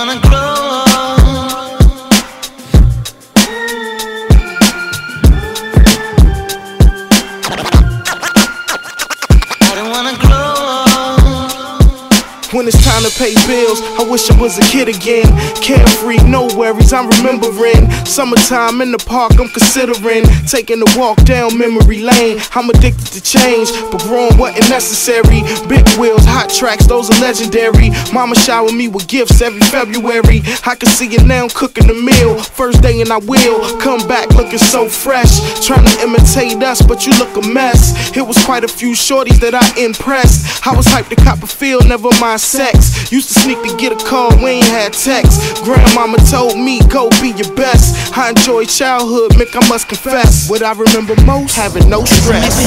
wanna grow it's time to pay bills. I wish I was a kid again. Carefree, no worries, I'm remembering. Summertime in the park, I'm considering taking a walk down memory lane. I'm addicted to change, but growing wasn't necessary. Big wheels, hot tracks, those are legendary. Mama showered me with gifts every February. I can see it now cooking the meal. First day and I will come back looking so fresh. Trying to imitate us, but you look a mess. It was quite a few shorties that I impressed. I was hyped to cop a feel, never mind sex. Used to sneak to get a call, we ain't had text. Grandmama told me, go be your best. I enjoyed childhood, Mick, I must confess. What I remember most, having no stress.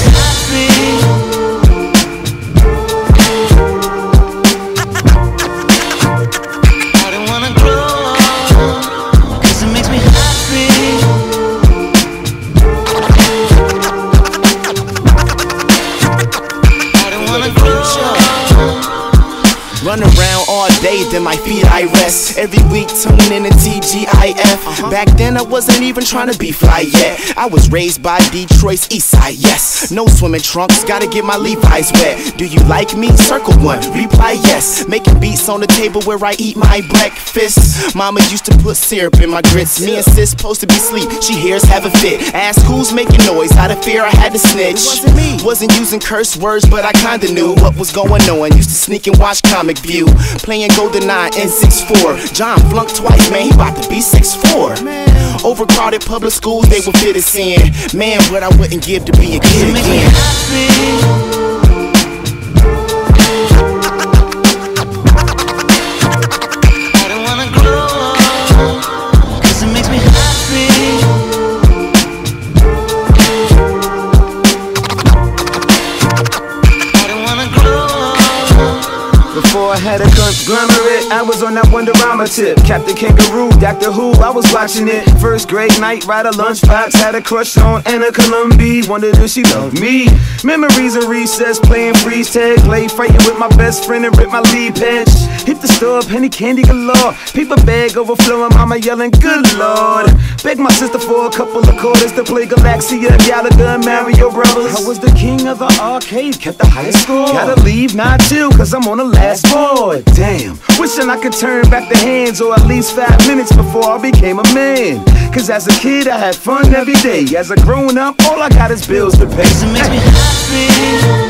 All then my feet I rest. Every week tuning in to TGIF. Uh-huh. Back then I wasn't even trying to be fly yet. I was raised by Detroit's East Side, yes. No swimming trunks, gotta get my Levi's wet. Do you like me? Circle one, reply yes. Making beats on the table where I eat my breakfast. Mama used to put syrup in my grits. Me and sis supposed to be sleep. She hears have a fit. Ask who's making noise. Out of fear I had to snitch. Wasn't me. Wasn't using curse words, but I kinda knew what was going on. Used to sneak and watch Comic View. Playing GoldenEye N64. John flunked twice, man. He about to be 6'4. Overcrowded public schools, they were fit us in. Man, what I wouldn't give to be a kid again. Before I had a conglomerate, I was on that Wonderama tip. Captain Kangaroo, Doctor Who, I was watching it. First grade night, ride a lunchbox, had a crush on Anna Columbi. Wondered if she loved me. Memories of recess, playing freeze tag, play fighting with my best friend and rip my lead patch. Hit the store, penny candy galore. Paper bag overflowing, mama yelling, good lord. Beg my sister for a couple of quarters to play Galaxia, Galaga, and Mario Brothers. I was the king of the arcade, kept the highest score. Gotta leave, not chill, cause I'm on the last board. Damn, wishing I could turn back the hands or at least five minutes before I became a man. Cause as a kid, I had fun every day. As a grown up, all I got is bills to pay. It makes me happy.